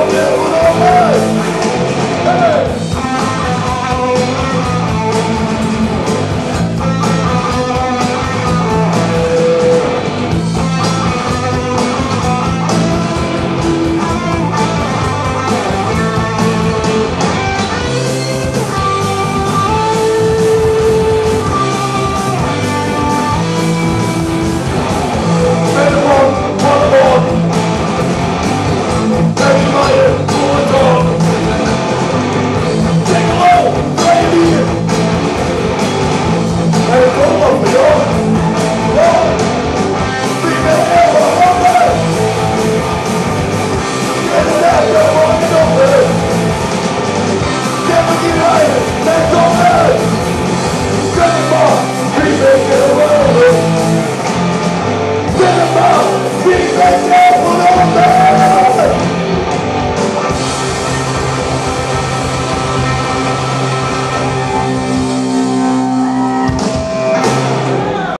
all that